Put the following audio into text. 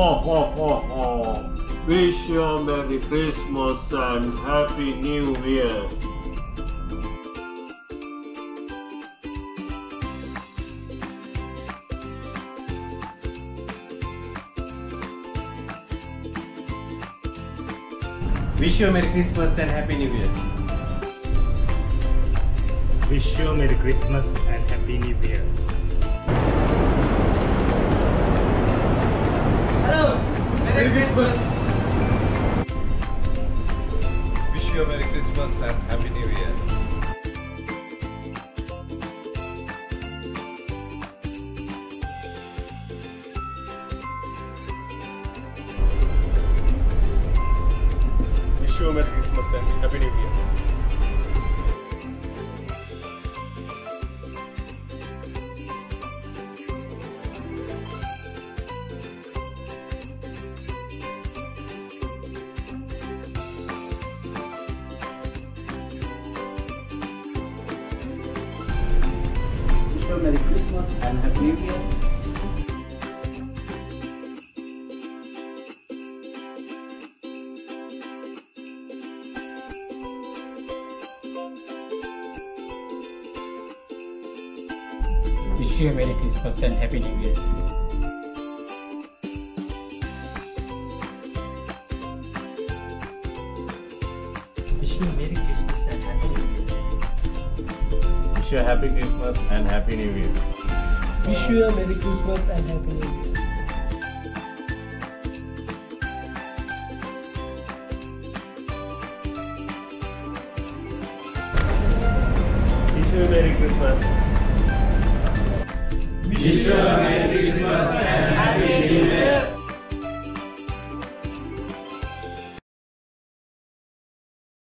Ho ho ho ho. Wish you a Merry Christmas and Happy New Year. Wish you a Merry Christmas and Happy New Year. Wish you a Merry Christmas and Happy New Year. Christmas! Wish you a Merry Christmas and Happy New Year. Merry Christmas and Happy New Year. Wish you a Merry Christmas and Happy New Year. Wish you a Merry Christmas Wish you a Happy Christmas and Happy New Year. Wish you a Merry Christmas and Happy New Year. Wish you a Merry Christmas. Wish you a Merry Christmas and